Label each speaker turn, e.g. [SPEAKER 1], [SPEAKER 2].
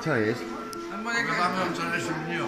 [SPEAKER 1] Co jest?
[SPEAKER 2] No Mojego mamy o wczorajszym dniu.